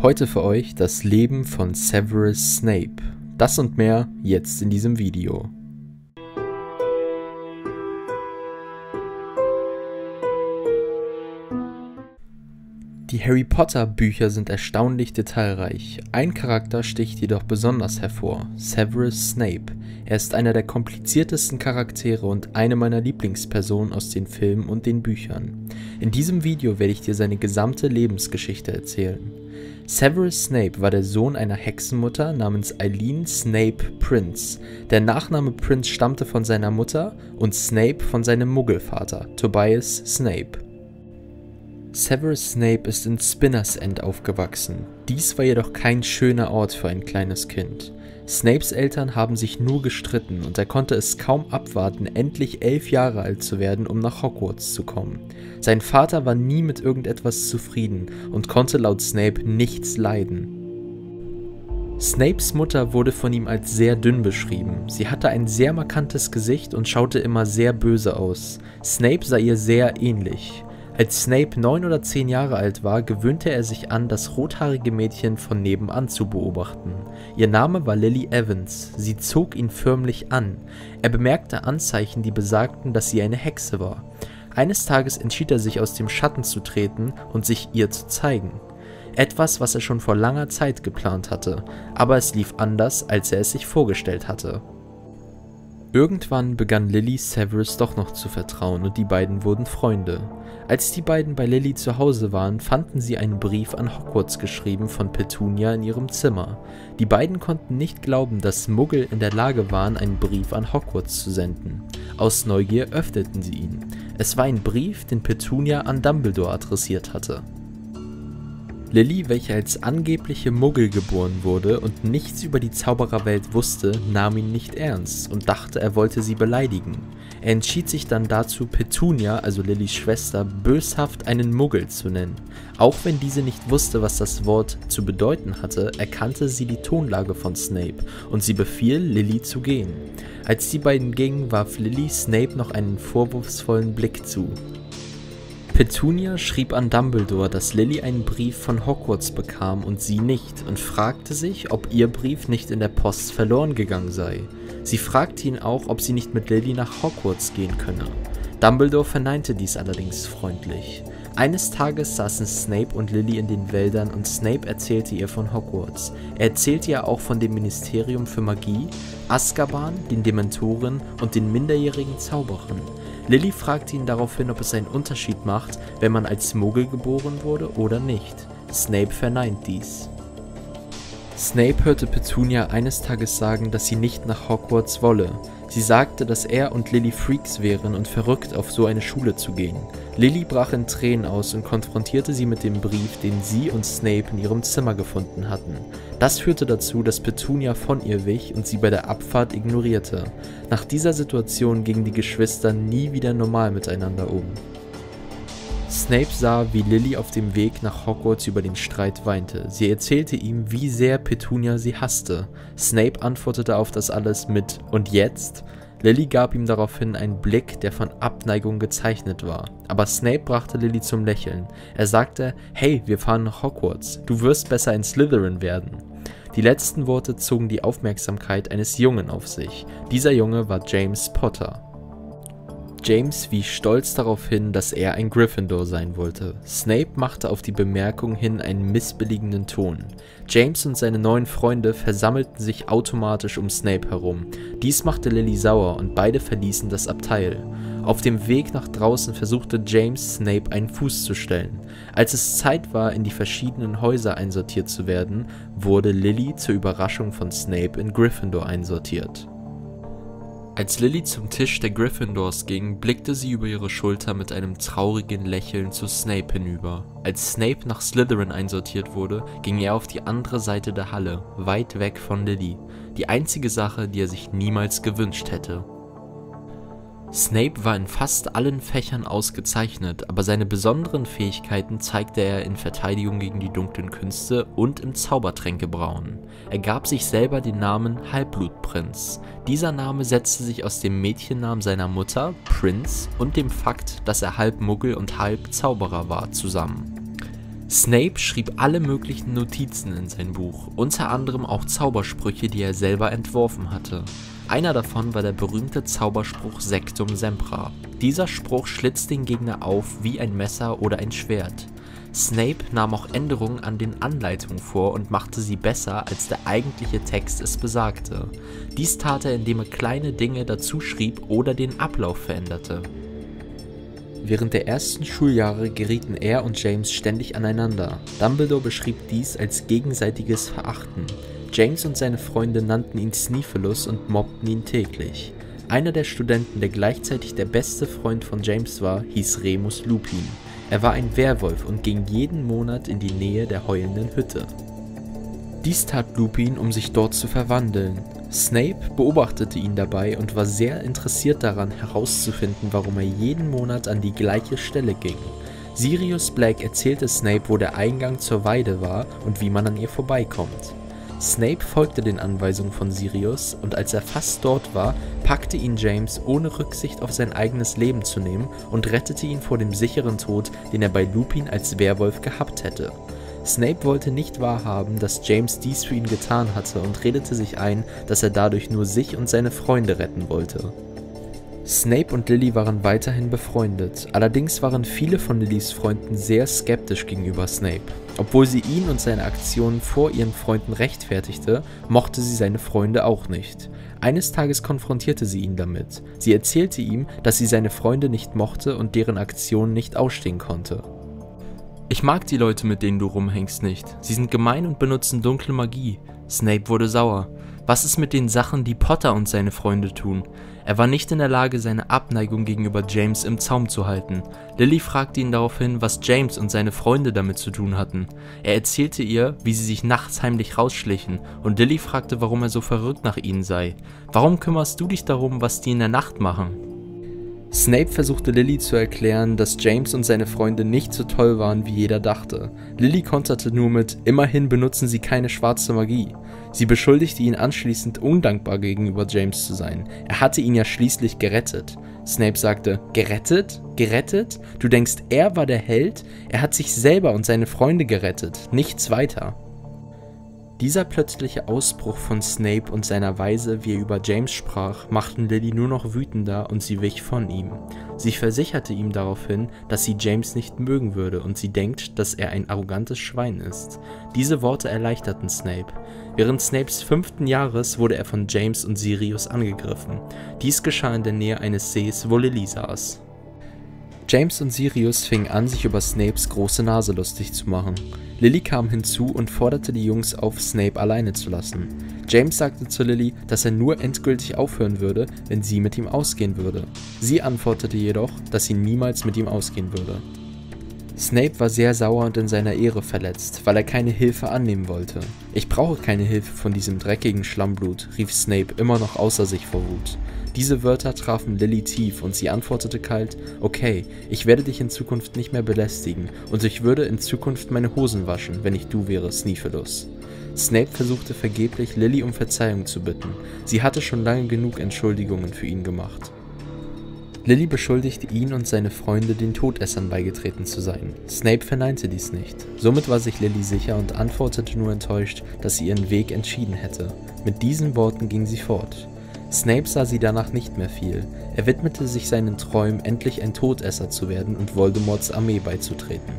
Heute für euch das Leben von Severus Snape. Das und mehr jetzt in diesem Video. Die Harry Potter Bücher sind erstaunlich detailreich. Ein Charakter sticht jedoch besonders hervor, Severus Snape. Er ist einer der kompliziertesten Charaktere und eine meiner Lieblingspersonen aus den Filmen und den Büchern. In diesem Video werde ich dir seine gesamte Lebensgeschichte erzählen. Severus Snape war der Sohn einer Hexenmutter namens Eileen Snape Prince. Der Nachname Prince stammte von seiner Mutter und Snape von seinem Muggelvater, Tobias Snape. Severus Snape ist in Spinners End aufgewachsen. Dies war jedoch kein schöner Ort für ein kleines Kind. Snapes Eltern haben sich nur gestritten und er konnte es kaum abwarten, endlich elf Jahre alt zu werden, um nach Hogwarts zu kommen. Sein Vater war nie mit irgendetwas zufrieden und konnte laut Snape nichts leiden. Snapes Mutter wurde von ihm als sehr dünn beschrieben. Sie hatte ein sehr markantes Gesicht und schaute immer sehr böse aus. Snape sah ihr sehr ähnlich. Als Snape neun oder zehn Jahre alt war, gewöhnte er sich an, das rothaarige Mädchen von nebenan zu beobachten. Ihr Name war Lily Evans. Sie zog ihn förmlich an. Er bemerkte Anzeichen, die besagten, dass sie eine Hexe war. Eines Tages entschied er sich aus dem Schatten zu treten und sich ihr zu zeigen. Etwas, was er schon vor langer Zeit geplant hatte, aber es lief anders, als er es sich vorgestellt hatte. Irgendwann begann Lily Severus doch noch zu vertrauen und die beiden wurden Freunde. Als die beiden bei Lily zu Hause waren, fanden sie einen Brief an Hogwarts geschrieben von Petunia in ihrem Zimmer. Die beiden konnten nicht glauben, dass Muggel in der Lage waren, einen Brief an Hogwarts zu senden. Aus Neugier öffneten sie ihn. Es war ein Brief, den Petunia an Dumbledore adressiert hatte. Lily, welche als angebliche Muggel geboren wurde und nichts über die Zaubererwelt wusste, nahm ihn nicht ernst und dachte, er wollte sie beleidigen. Er entschied sich dann dazu, Petunia, also Lillys Schwester, böshaft einen Muggel zu nennen. Auch wenn diese nicht wusste, was das Wort zu bedeuten hatte, erkannte sie die Tonlage von Snape und sie befiel, Lily zu gehen. Als die beiden gingen, warf Lily Snape noch einen vorwurfsvollen Blick zu. Petunia schrieb an Dumbledore, dass Lily einen Brief von Hogwarts bekam und sie nicht und fragte sich, ob ihr Brief nicht in der Post verloren gegangen sei. Sie fragte ihn auch, ob sie nicht mit Lily nach Hogwarts gehen könne. Dumbledore verneinte dies allerdings freundlich. Eines Tages saßen Snape und Lily in den Wäldern und Snape erzählte ihr von Hogwarts. Er erzählte ihr auch von dem Ministerium für Magie, Azkaban, den Dementoren und den minderjährigen Zauberern. Lily fragte ihn daraufhin, ob es einen Unterschied macht, wenn man als Muggel geboren wurde oder nicht. Snape verneint dies. Snape hörte Petunia eines Tages sagen, dass sie nicht nach Hogwarts wolle. Sie sagte, dass er und Lily Freaks wären und verrückt auf so eine Schule zu gehen. Lily brach in Tränen aus und konfrontierte sie mit dem Brief, den sie und Snape in ihrem Zimmer gefunden hatten. Das führte dazu, dass Petunia von ihr wich und sie bei der Abfahrt ignorierte. Nach dieser Situation gingen die Geschwister nie wieder normal miteinander um. Snape sah, wie Lily auf dem Weg nach Hogwarts über den Streit weinte. Sie erzählte ihm, wie sehr Petunia sie hasste. Snape antwortete auf das alles mit Und jetzt? Lily gab ihm daraufhin einen Blick, der von Abneigung gezeichnet war. Aber Snape brachte Lily zum Lächeln. Er sagte, hey, wir fahren nach Hogwarts. Du wirst besser ein Slytherin werden. Die letzten Worte zogen die Aufmerksamkeit eines Jungen auf sich. Dieser Junge war James Potter. James wies stolz darauf hin, dass er ein Gryffindor sein wollte. Snape machte auf die Bemerkung hin einen missbilligenden Ton. James und seine neuen Freunde versammelten sich automatisch um Snape herum. Dies machte Lily sauer und beide verließen das Abteil. Auf dem Weg nach draußen versuchte James Snape einen Fuß zu stellen. Als es Zeit war, in die verschiedenen Häuser einsortiert zu werden, wurde Lily zur Überraschung von Snape in Gryffindor einsortiert. Als Lily zum Tisch der Gryffindors ging, blickte sie über ihre Schulter mit einem traurigen Lächeln zu Snape hinüber. Als Snape nach Slytherin einsortiert wurde, ging er auf die andere Seite der Halle, weit weg von Lily. Die einzige Sache, die er sich niemals gewünscht hätte. Snape war in fast allen Fächern ausgezeichnet, aber seine besonderen Fähigkeiten zeigte er in Verteidigung gegen die dunklen Künste und im Zaubertränkebrauen. Er gab sich selber den Namen Halbblutprinz. Dieser Name setzte sich aus dem Mädchennamen seiner Mutter, Prince, und dem Fakt, dass er halb Muggel und halb Zauberer war, zusammen. Snape schrieb alle möglichen Notizen in sein Buch, unter anderem auch Zaubersprüche, die er selber entworfen hatte. Einer davon war der berühmte Zauberspruch Sectum Sempra. Dieser Spruch schlitzt den Gegner auf wie ein Messer oder ein Schwert. Snape nahm auch Änderungen an den Anleitungen vor und machte sie besser, als der eigentliche Text es besagte. Dies tat er, indem er kleine Dinge dazu schrieb oder den Ablauf veränderte. Während der ersten Schuljahre gerieten er und James ständig aneinander. Dumbledore beschrieb dies als gegenseitiges Verachten. James und seine Freunde nannten ihn Sneefelus und mobbten ihn täglich. Einer der Studenten, der gleichzeitig der beste Freund von James war, hieß Remus Lupin. Er war ein Werwolf und ging jeden Monat in die Nähe der heulenden Hütte. Dies tat Lupin, um sich dort zu verwandeln. Snape beobachtete ihn dabei und war sehr interessiert daran herauszufinden, warum er jeden Monat an die gleiche Stelle ging. Sirius Black erzählte Snape, wo der Eingang zur Weide war und wie man an ihr vorbeikommt. Snape folgte den Anweisungen von Sirius und als er fast dort war, packte ihn James ohne Rücksicht auf sein eigenes Leben zu nehmen und rettete ihn vor dem sicheren Tod, den er bei Lupin als Werwolf gehabt hätte. Snape wollte nicht wahrhaben, dass James dies für ihn getan hatte und redete sich ein, dass er dadurch nur sich und seine Freunde retten wollte. Snape und Lily waren weiterhin befreundet, allerdings waren viele von Lillys Freunden sehr skeptisch gegenüber Snape. Obwohl sie ihn und seine Aktionen vor ihren Freunden rechtfertigte, mochte sie seine Freunde auch nicht. Eines Tages konfrontierte sie ihn damit. Sie erzählte ihm, dass sie seine Freunde nicht mochte und deren Aktionen nicht ausstehen konnte. Ich mag die Leute, mit denen du rumhängst, nicht. Sie sind gemein und benutzen dunkle Magie. Snape wurde sauer. Was ist mit den Sachen, die Potter und seine Freunde tun? Er war nicht in der Lage, seine Abneigung gegenüber James im Zaum zu halten. Lily fragte ihn daraufhin, was James und seine Freunde damit zu tun hatten. Er erzählte ihr, wie sie sich nachts heimlich rausschlichen, und Lily fragte, warum er so verrückt nach ihnen sei. Warum kümmerst du dich darum, was die in der Nacht machen? Snape versuchte Lily zu erklären, dass James und seine Freunde nicht so toll waren, wie jeder dachte. Lily konterte nur mit, immerhin benutzen sie keine schwarze Magie. Sie beschuldigte ihn anschließend undankbar gegenüber James zu sein. Er hatte ihn ja schließlich gerettet. Snape sagte, gerettet? Gerettet? Du denkst, er war der Held? Er hat sich selber und seine Freunde gerettet, nichts weiter. Dieser plötzliche Ausbruch von Snape und seiner Weise, wie er über James sprach, machten Lily nur noch wütender und sie wich von ihm. Sie versicherte ihm daraufhin, dass sie James nicht mögen würde und sie denkt, dass er ein arrogantes Schwein ist. Diese Worte erleichterten Snape. Während Snapes fünften Jahres wurde er von James und Sirius angegriffen. Dies geschah in der Nähe eines Sees, wo Lily saß. James und Sirius fingen an, sich über Snapes große Nase lustig zu machen. Lily kam hinzu und forderte die Jungs auf, Snape alleine zu lassen. James sagte zu Lily, dass er nur endgültig aufhören würde, wenn sie mit ihm ausgehen würde. Sie antwortete jedoch, dass sie niemals mit ihm ausgehen würde. Snape war sehr sauer und in seiner Ehre verletzt, weil er keine Hilfe annehmen wollte. Ich brauche keine Hilfe von diesem dreckigen Schlammblut, rief Snape immer noch außer sich vor Wut. Diese Wörter trafen Lily tief und sie antwortete kalt, okay, ich werde dich in Zukunft nicht mehr belästigen und ich würde in Zukunft meine Hosen waschen, wenn ich du wäre, Sneefelus. Snape versuchte vergeblich, Lily um Verzeihung zu bitten. Sie hatte schon lange genug Entschuldigungen für ihn gemacht. Lily beschuldigte ihn und seine Freunde, den Todessern beigetreten zu sein. Snape verneinte dies nicht. Somit war sich Lily sicher und antwortete nur enttäuscht, dass sie ihren Weg entschieden hätte. Mit diesen Worten ging sie fort. Snape sah sie danach nicht mehr viel. Er widmete sich seinen Träumen, endlich ein Todesser zu werden und Voldemorts Armee beizutreten.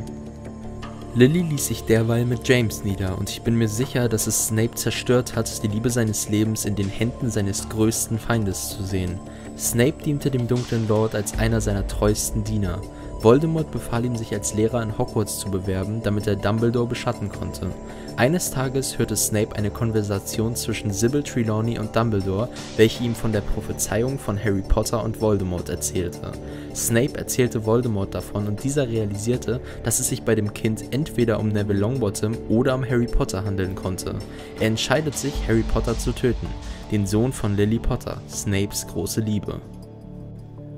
Lily ließ sich derweil mit James nieder und ich bin mir sicher, dass es Snape zerstört hat, die Liebe seines Lebens in den Händen seines größten Feindes zu sehen. Snape diente dem dunklen Lord als einer seiner treuesten Diener. Voldemort befahl ihm, sich als Lehrer in Hogwarts zu bewerben, damit er Dumbledore beschatten konnte. Eines Tages hörte Snape eine Konversation zwischen Sybil Trelawney und Dumbledore, welche ihm von der Prophezeiung von Harry Potter und Voldemort erzählte. Snape erzählte Voldemort davon und dieser realisierte, dass es sich bei dem Kind entweder um Neville Longbottom oder um Harry Potter handeln konnte. Er entscheidet sich, Harry Potter zu töten, den Sohn von Lily Potter, Snapes große Liebe.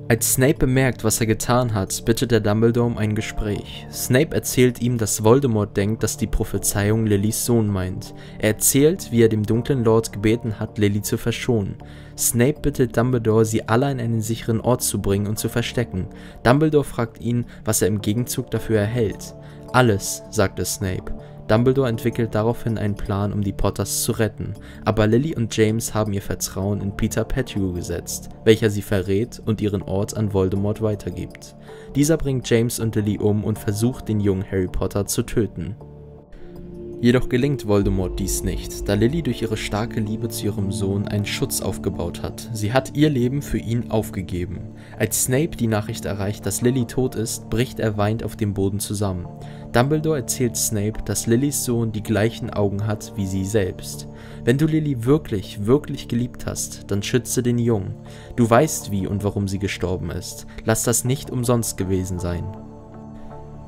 Als Snape bemerkt, was er getan hat, bittet er Dumbledore um ein Gespräch. Snape erzählt ihm, dass Voldemort denkt, dass die Prophezeiung Lillys Sohn meint. Er erzählt, wie er dem dunklen Lord gebeten hat, Lily zu verschonen. Snape bittet Dumbledore, sie alle an einen sicheren Ort zu bringen und zu verstecken. Dumbledore fragt ihn, was er im Gegenzug dafür erhält. Alles, sagte Snape. Dumbledore entwickelt daraufhin einen Plan, um die Potters zu retten, aber Lily und James haben ihr Vertrauen in Peter Pettigrew gesetzt, welcher sie verrät und ihren Ort an Voldemort weitergibt. Dieser bringt James und Lily um und versucht, den jungen Harry Potter zu töten. Jedoch gelingt Voldemort dies nicht, da Lily durch ihre starke Liebe zu ihrem Sohn einen Schutz aufgebaut hat. Sie hat ihr Leben für ihn aufgegeben. Als Snape die Nachricht erreicht, dass Lily tot ist, bricht er weint auf dem Boden zusammen. Dumbledore erzählt Snape, dass Lillys Sohn die gleichen Augen hat wie sie selbst. Wenn du Lily wirklich, wirklich geliebt hast, dann schütze den Jungen. Du weißt wie und warum sie gestorben ist. Lass das nicht umsonst gewesen sein.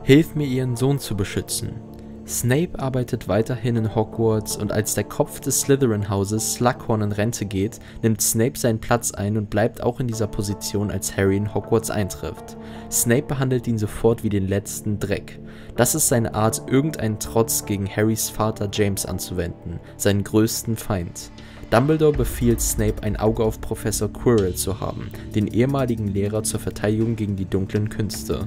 Hilf mir, ihren Sohn zu beschützen. Snape arbeitet weiterhin in Hogwarts und als der Kopf des Slytherin-Hauses Slughorn in Rente geht, nimmt Snape seinen Platz ein und bleibt auch in dieser Position, als Harry in Hogwarts eintrifft. Snape behandelt ihn sofort wie den letzten Dreck. Das ist seine Art, irgendeinen Trotz gegen Harrys Vater James anzuwenden, seinen größten Feind. Dumbledore befiehlt Snape ein Auge auf Professor Quirrell zu haben, den ehemaligen Lehrer zur Verteidigung gegen die dunklen Künste.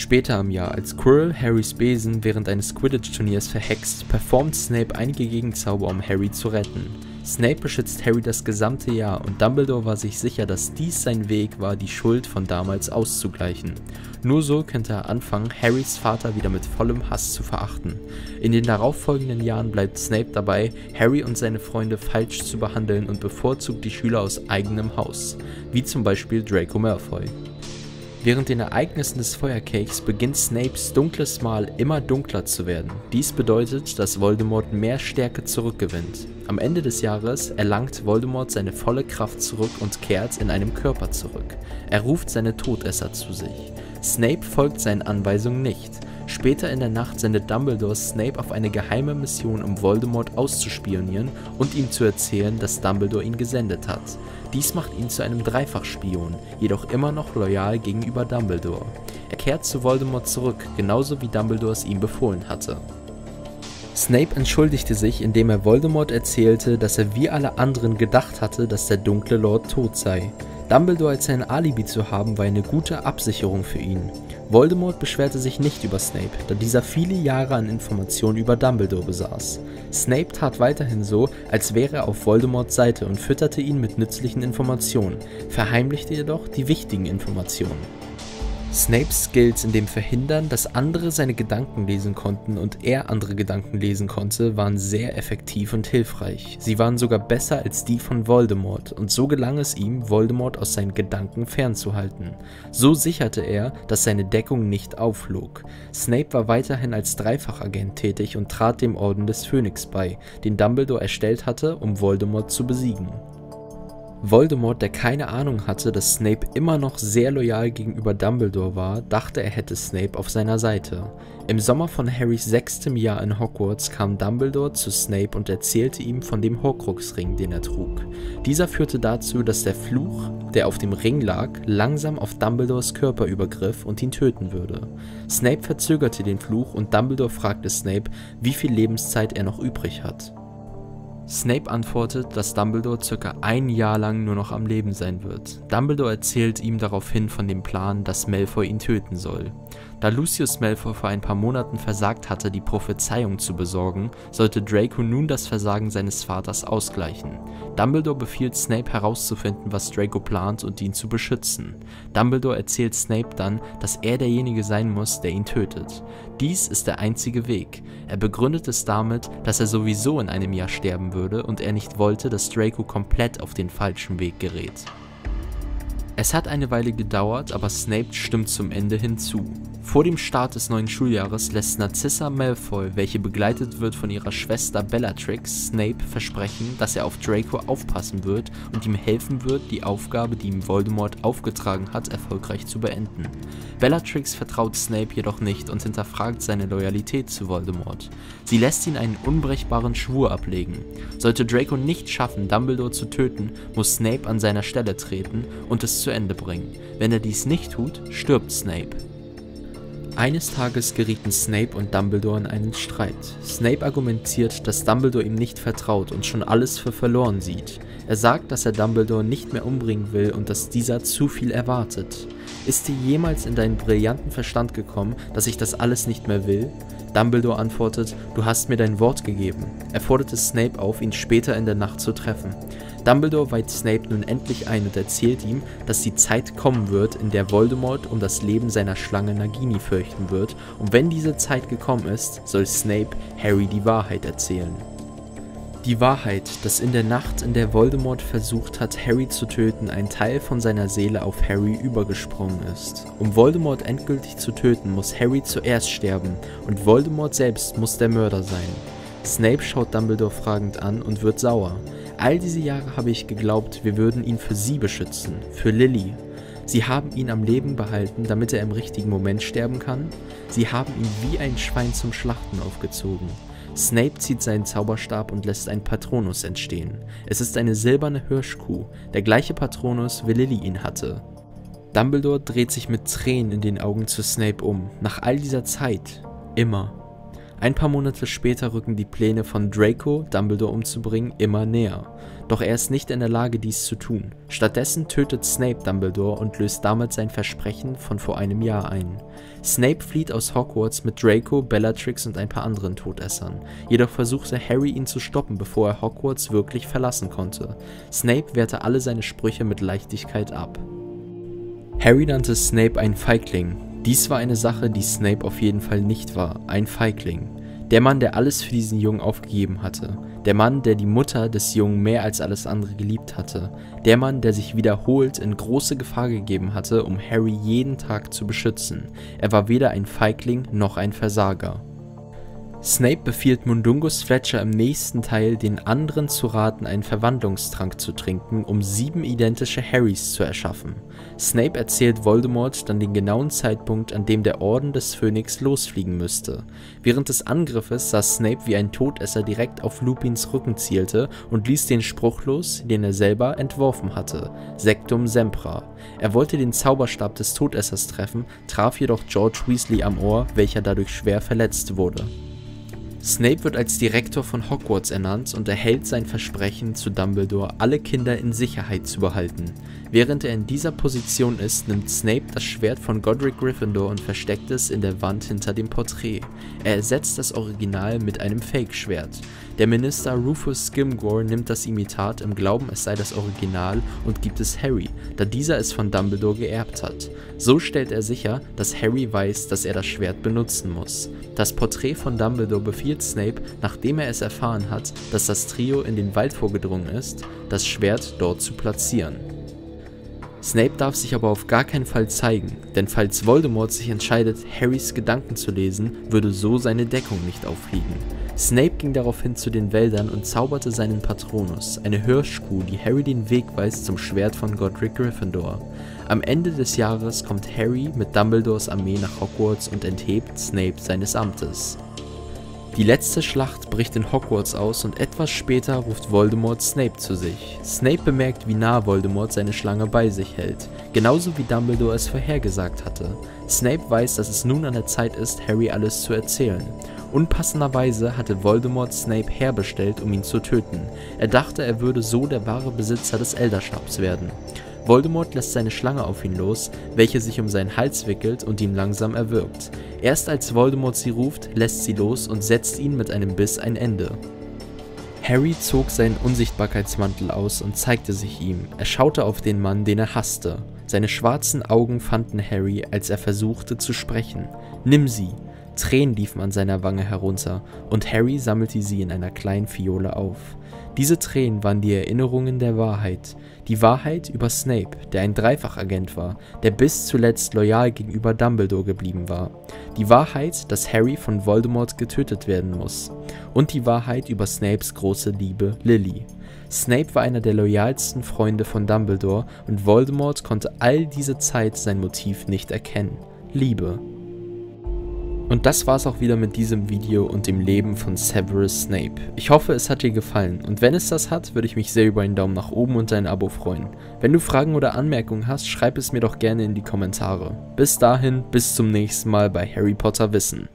Später im Jahr, als Quirrell Harrys Besen während eines Quidditch-Turniers verhext, performt Snape einige Gegenzauber, um Harry zu retten. Snape beschützt Harry das gesamte Jahr und Dumbledore war sich sicher, dass dies sein Weg war, die Schuld von damals auszugleichen. Nur so könnte er anfangen, Harrys Vater wieder mit vollem Hass zu verachten. In den darauffolgenden Jahren bleibt Snape dabei, Harry und seine Freunde falsch zu behandeln und bevorzugt die Schüler aus eigenem Haus, wie zum Beispiel Draco Malfoy. Während den Ereignissen des Feuerkelchs beginnt Snapes dunkles Mal immer dunkler zu werden. Dies bedeutet, dass Voldemort mehr Stärke zurückgewinnt. Am Ende des Jahres erlangt Voldemort seine volle Kraft zurück und kehrt in einem Körper zurück. Er ruft seine Todesser zu sich. Snape folgt seinen Anweisungen nicht. Später in der Nacht sendet Dumbledore Snape auf eine geheime Mission, um Voldemort auszuspionieren und ihm zu erzählen, dass Dumbledore ihn gesendet hat. Dies macht ihn zu einem Dreifachspion, jedoch immer noch loyal gegenüber Dumbledore. Er kehrt zu Voldemort zurück, genauso wie Dumbledore es ihm befohlen hatte. Snape entschuldigte sich, indem er Voldemort erzählte, dass er wie alle anderen gedacht hatte, dass der dunkle Lord tot sei. Dumbledore als sein Alibi zu haben, war eine gute Absicherung für ihn. Voldemort beschwerte sich nicht über Snape, da dieser viele Jahre an Informationen über Dumbledore besaß. Snape tat weiterhin so, als wäre er auf Voldemorts Seite und fütterte ihn mit nützlichen Informationen, verheimlichte jedoch die wichtigen Informationen. Snapes Skills in dem Verhindern, dass andere seine Gedanken lesen konnten und er andere Gedanken lesen konnte, waren sehr effektiv und hilfreich. Sie waren sogar besser als die von Voldemort und so gelang es ihm, Voldemort aus seinen Gedanken fernzuhalten. So sicherte er, dass seine Deckung nicht aufflog. Snape war weiterhin als Dreifachagent tätig und trat dem Orden des Phönix bei, den Dumbledore erstellt hatte, um Voldemort zu besiegen. Voldemort, der keine Ahnung hatte, dass Snape immer noch sehr loyal gegenüber Dumbledore war, dachte, er hätte Snape auf seiner Seite. Im Sommer von Harrys sechstem Jahr in Hogwarts kam Dumbledore zu Snape und erzählte ihm von dem Horcruxring, den er trug. Dieser führte dazu, dass der Fluch, der auf dem Ring lag, langsam auf Dumbledores Körper übergriff und ihn töten würde. Snape verzögerte den Fluch und Dumbledore fragte Snape, wie viel Lebenszeit er noch übrig hat. Snape antwortet, dass Dumbledore circa ein Jahr lang nur noch am Leben sein wird. Dumbledore erzählt ihm daraufhin von dem Plan, dass Malfoy ihn töten soll. Da Lucius Malfoy vor ein paar Monaten versagt hatte, die Prophezeiung zu besorgen, sollte Draco nun das Versagen seines Vaters ausgleichen. Dumbledore befiehlt Snape herauszufinden, was Draco plant und ihn zu beschützen. Dumbledore erzählt Snape dann, dass er derjenige sein muss, der ihn tötet. Dies ist der einzige Weg. Er begründet es damit, dass er sowieso in einem Jahr sterben würde und er nicht wollte, dass Draco komplett auf den falschen Weg gerät. Es hat eine Weile gedauert, aber Snape stimmt zum Ende hinzu. Vor dem Start des neuen Schuljahres lässt Narcissa Malfoy, welche begleitet wird von ihrer Schwester Bellatrix, Snape versprechen, dass er auf Draco aufpassen wird und ihm helfen wird, die Aufgabe, die ihm Voldemort aufgetragen hat, erfolgreich zu beenden. Bellatrix vertraut Snape jedoch nicht und hinterfragt seine Loyalität zu Voldemort. Sie lässt ihn einen unbrechbaren Schwur ablegen. Sollte Draco nicht schaffen, Dumbledore zu töten, muss Snape an seiner Stelle treten und es zu Ende bringen. Wenn er dies nicht tut, stirbt Snape. Eines Tages gerieten Snape und Dumbledore in einen Streit. Snape argumentiert, dass Dumbledore ihm nicht vertraut und schon alles für verloren sieht. Er sagt, dass er Dumbledore nicht mehr umbringen will und dass dieser zu viel erwartet. Ist dir jemals in deinen brillanten Verstand gekommen, dass ich das alles nicht mehr will? Dumbledore antwortet, du hast mir dein Wort gegeben. Er forderte Snape auf, ihn später in der Nacht zu treffen. Dumbledore weiht Snape nun endlich ein und erzählt ihm, dass die Zeit kommen wird, in der Voldemort um das Leben seiner Schlange Nagini fürchten wird, und wenn diese Zeit gekommen ist, soll Snape Harry die Wahrheit erzählen. Die Wahrheit, dass in der Nacht, in der Voldemort versucht hat, Harry zu töten, ein Teil von seiner Seele auf Harry übergesprungen ist. Um Voldemort endgültig zu töten, muss Harry zuerst sterben und Voldemort selbst muss der Mörder sein. Snape schaut Dumbledore fragend an und wird sauer. All diese Jahre habe ich geglaubt, wir würden ihn für sie beschützen, für Lily. Sie haben ihn am Leben behalten, damit er im richtigen Moment sterben kann. Sie haben ihn wie ein Schwein zum Schlachten aufgezogen. Snape zieht seinen Zauberstab und lässt einen Patronus entstehen. Es ist eine silberne Hirschkuh, der gleiche Patronus, wie Lily ihn hatte. Dumbledore dreht sich mit Tränen in den Augen zu Snape um. Nach all dieser Zeit. Immer. Ein paar Monate später rücken die Pläne von Draco, Dumbledore umzubringen, immer näher. Doch er ist nicht in der Lage, dies zu tun. Stattdessen tötet Snape Dumbledore und löst damit sein Versprechen von vor einem Jahr ein. Snape flieht aus Hogwarts mit Draco, Bellatrix und ein paar anderen Todessern. Jedoch versuchte Harry ihn zu stoppen, bevor er Hogwarts wirklich verlassen konnte. Snape wehrte alle seine Sprüche mit Leichtigkeit ab. Harry nannte Snape einen Feigling, dies war eine Sache, die Snape auf jeden Fall nicht war, ein Feigling. Der Mann, der alles für diesen Jungen aufgegeben hatte. Der Mann, der die Mutter des Jungen mehr als alles andere geliebt hatte. Der Mann, der sich wiederholt in große Gefahr gegeben hatte, um Harry jeden Tag zu beschützen. Er war weder ein Feigling noch ein Versager. Snape befiehlt Mundungus Fletcher im nächsten Teil, den anderen zu raten, einen Verwandlungstrank zu trinken, um sieben identische Harrys zu erschaffen. Snape erzählt Voldemort dann den genauen Zeitpunkt, an dem der Orden des Phönix losfliegen müsste. Während des Angriffes sah Snape, wie ein Todesser direkt auf Lupins Rücken zielte und ließ den Spruch los, den er selber entworfen hatte: Sectum Sempra. Er wollte den Zauberstab des Todessers treffen, traf jedoch George Weasley am Ohr, welcher dadurch schwer verletzt wurde. Snape wird als Direktor von Hogwarts ernannt und erhält sein Versprechen zu Dumbledore, alle Kinder in Sicherheit zu behalten. Während er in dieser Position ist, nimmt Snape das Schwert von Godric Gryffindor und versteckt es in der Wand hinter dem Porträt. Er ersetzt das Original mit einem Fake-Schwert. Der Minister Rufus Skimgore nimmt das Imitat im Glauben, es sei das Original und gibt es Harry, da dieser es von Dumbledore geerbt hat. So stellt er sicher, dass Harry weiß, dass er das Schwert benutzen muss. Das Porträt von Dumbledore befiehlt Snape, nachdem er es erfahren hat, dass das Trio in den Wald vorgedrungen ist, das Schwert dort zu platzieren. Snape darf sich aber auf gar keinen Fall zeigen, denn falls Voldemort sich entscheidet, Harrys Gedanken zu lesen, würde so seine Deckung nicht auffliegen. Snape ging daraufhin zu den Wäldern und zauberte seinen Patronus, eine Hirschkuh, die Harry den Weg weist zum Schwert von Godric Gryffindor. Am Ende des Jahres kommt Harry mit Dumbledores Armee nach Hogwarts und enthebt Snape seines Amtes. Die letzte Schlacht bricht in Hogwarts aus und etwas später ruft Voldemort Snape zu sich. Snape bemerkt, wie nah Voldemort seine Schlange bei sich hält, genauso wie Dumbledore es vorhergesagt hatte. Snape weiß, dass es nun an der Zeit ist, Harry alles zu erzählen. Unpassenderweise hatte Voldemort Snape herbestellt, um ihn zu töten. Er dachte, er würde so der wahre Besitzer des Elderstabs werden. Voldemort lässt seine Schlange auf ihn los, welche sich um seinen Hals wickelt und ihn langsam erwürgt. Erst als Voldemort sie ruft, lässt sie los und setzt ihn mit einem Biss ein Ende. Harry zog seinen Unsichtbarkeitsmantel aus und zeigte sich ihm. Er schaute auf den Mann, den er hasste. Seine schwarzen Augen fanden Harry, als er versuchte zu sprechen. Nimm sie! Tränen liefen an seiner Wange herunter, und Harry sammelte sie in einer kleinen Fiole auf. Diese Tränen waren die Erinnerungen der Wahrheit, die Wahrheit über Snape, der ein Dreifachagent war, der bis zuletzt loyal gegenüber Dumbledore geblieben war, die Wahrheit, dass Harry von Voldemort getötet werden muss, und die Wahrheit über Snapes große Liebe Lily. Snape war einer der loyalsten Freunde von Dumbledore und Voldemort konnte all diese Zeit sein Motiv nicht erkennen. Liebe. Und das war's auch wieder mit diesem Video und dem Leben von Severus Snape. Ich hoffe, es hat dir gefallen und wenn es das hat, würde ich mich sehr über einen Daumen nach oben und ein Abo freuen. Wenn du Fragen oder Anmerkungen hast, schreib es mir doch gerne in die Kommentare. Bis dahin, bis zum nächsten Mal bei Harry Potter Wissen.